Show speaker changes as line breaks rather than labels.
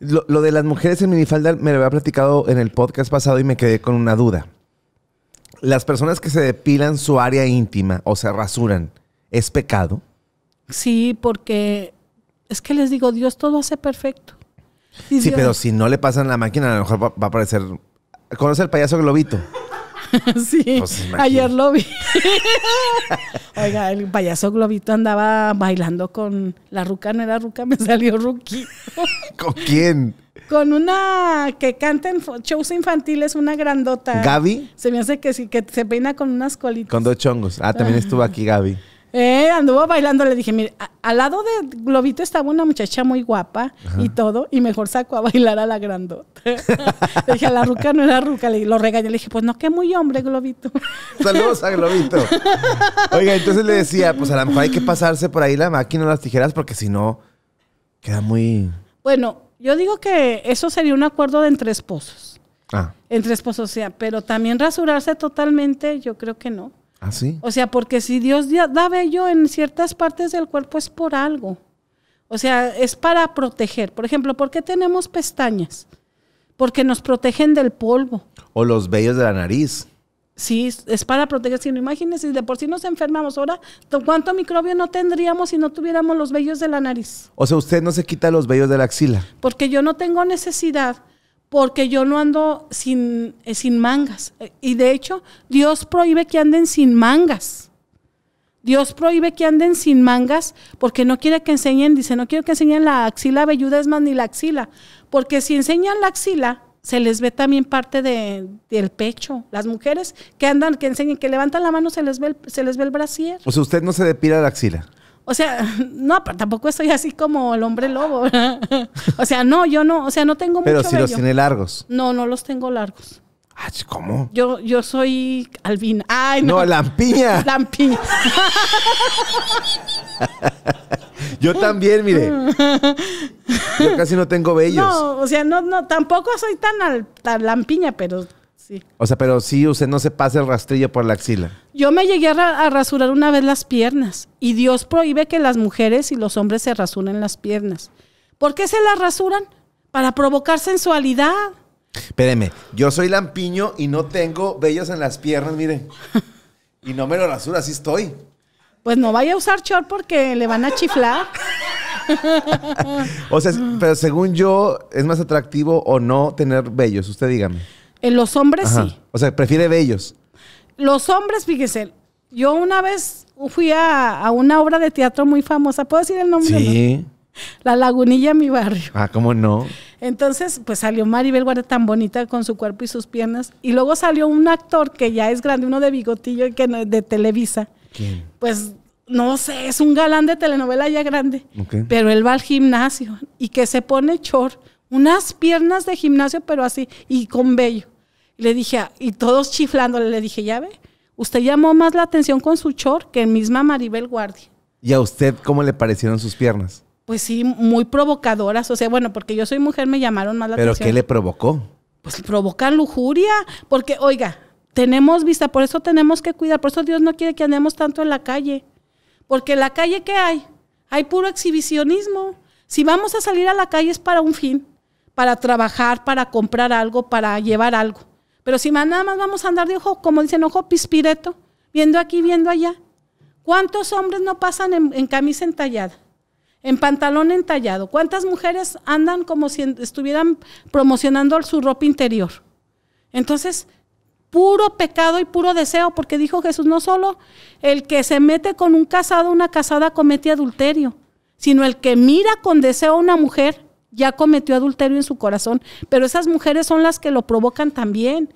Lo, lo de las mujeres en minifalda me lo había platicado en el podcast pasado y me quedé con una duda. Las personas que se depilan su área íntima o se rasuran, ¿es pecado?
Sí, porque es que les digo, Dios todo hace perfecto. Y
Sí,
Dios-
pero si no le pasan la máquina, a lo mejor va, va a aparecer. ¿Conoce el payaso Globito?
sí,
Pues,
ayer lo vi. Oiga, el payaso Globito andaba bailando con la ruca, no era ruca, me salió ruqui.
¿Con quién?
con una que canta en shows infantiles, una grandota.
¿Gaby?
Se me hace que sí, que se peina con unas colitas.
Con dos chongos. Ah, también estuvo aquí Gaby.
Eh, anduvo bailando, le dije, mire, a- al lado de Globito estaba una muchacha muy guapa y todo, y mejor sacó a bailar a la grandota. le dije, a la ruca no era ruca, le, lo regañé, le dije, pues no, que muy hombre, Globito.
Saludos a Globito. Oiga, entonces le decía, pues a lo mejor hay que pasarse por ahí la máquina o las tijeras porque si no, queda muy.
bueno, yo digo que eso sería un acuerdo de entre esposos.
Ah,
Entre esposos, o sea, pero también rasurarse totalmente, yo creo que no.
¿Ah, sí?
O sea, porque si Dios da vello en ciertas partes del cuerpo es por algo. O sea, es para proteger. Por ejemplo, ¿por qué tenemos pestañas? Porque nos protegen del polvo.
O los vellos de la nariz.
Sí, es- es para proteger. Si no, imagínense, de por sí nos enfermamos. Ahora, ¿cuánto microbio no tendríamos si no tuviéramos los vellos de la nariz?
O sea, usted no se quita los vellos de la axila.
Porque yo no tengo necesidad, porque yo no ando sin, eh, sin mangas. Eh, Y de hecho, Dios prohíbe que anden sin mangas. Dios prohíbe que anden sin mangas porque no quiere que enseñen, dice, no quiero que enseñen la axila velluda, más, ni la axila. Porque si enseñan la axila, se les ve también parte de- del pecho. Las mujeres que andan, que enseñan, que levantan la mano, se les ve el, se les ve el brasier.
O sea, usted no se depila la axila.
O sea, no, pero tampoco estoy así como el hombre lobo. ¿verdad? o sea, no, yo no, o sea, no tengo
Pero
mucho
si los
vello.
tiene largos.
No, no los tengo largos.
Ah, ¿cómo?
Yo, yo soy albina. Ay, no.
No, lampiña.
Lampiña.
Yo también, mire. Yo casi no tengo vellos.
No, o sea, no, no, tampoco soy tan, al- tan lampiña, pero sí.
O sea, pero sí, usted no se pasa el rastrillo por la axila.
Yo me llegué a, ra- a rasurar una vez las piernas y Dios prohíbe que las mujeres y los hombres se rasuren las piernas. ¿Por qué se las rasuran? Para provocar sensualidad.
Espéreme, yo soy lampiño y no tengo vellos en las piernas, mire. Y no me lo rasura, así estoy.
Pues no vaya a usar short porque le van a chiflar.
O sea, pero según yo, ¿es más atractivo o no tener vellos? Usted dígame.
En los hombres
Ajá.
sí.
O sea, prefiere vellos.
Los hombres, fíjese, yo una vez fui a, a una obra de teatro muy famosa. ¿Puedo decir el nombre?
Sí.
no? La Lagunilla, mi barrio.
Ah, ¿cómo no?
Entonces, pues salió Maribel Guardia tan bonita con su cuerpo y sus piernas. Y luego salió un actor que ya es grande, uno de bigotillo que no- de Televisa.
¿Quién?
Pues no sé, es un galán de telenovela ya grande.
Ok.
Pero él va al gimnasio y que se pone chor, unas piernas de gimnasio, pero así, y con vello. Y le dije, y todos chiflándole, le dije, ya ve, usted llamó más la atención con su chor que misma Maribel Guardia.
¿Y a usted cómo le parecieron sus piernas?
Pues sí, muy provocadoras. O sea, bueno, porque yo soy mujer, me llamaron más la
¿Pero
atención.
qué le provocó?
Pues provocan lujuria. Porque, oiga, tenemos vista, por eso tenemos que cuidar. Por eso Dios no quiere que andemos tanto en la calle. Porque en la calle, ¿qué hay? Hay puro exhibicionismo. Si vamos a salir a la calle es para un fin. Para trabajar, para comprar algo, para llevar algo. Pero si ma- nada más vamos a andar de ojo, como dicen, ojo pispireto, viendo aquí, viendo allá. ¿Cuántos hombres no pasan en, en camisa entallada? En pantalón entallado. ¿Cuántas mujeres andan como si estuvieran promocionando su ropa interior? Entonces, puro pecado y puro deseo, porque dijo Jesús, no solo el que se mete con un casado, una casada comete adulterio, sino el que mira con deseo a una mujer ya cometió adulterio en su corazón. Pero esas mujeres son las que lo provocan también.